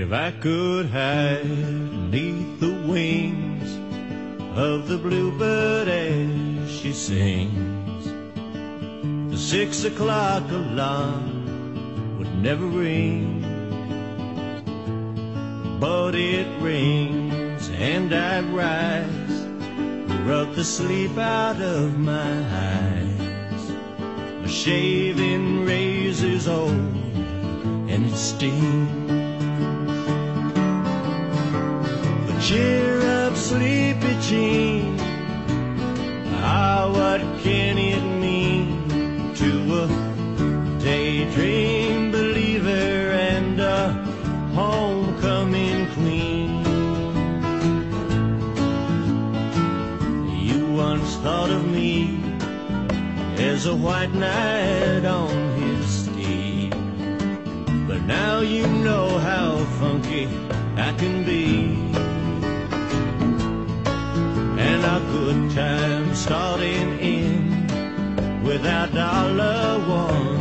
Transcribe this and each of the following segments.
If I could hide the wings of the bluebird as she sings, the six o'clock alarm would never ring. But it rings and I rise, rub the sleep out of my eyes. My shaving razor's old and it stings. Sleepy Jean. Ah, what can it mean to a daydream believer and a homecoming queen? You once thought of me as a white knight on his steed, but now you know how funky I can be good times starting in without dollar one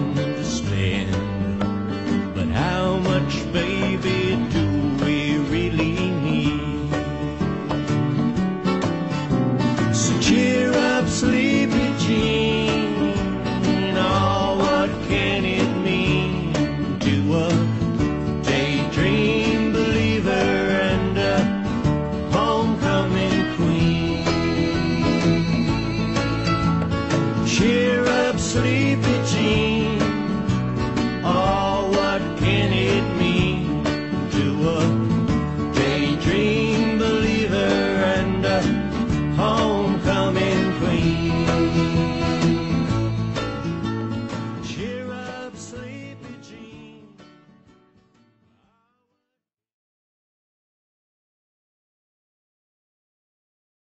jeans.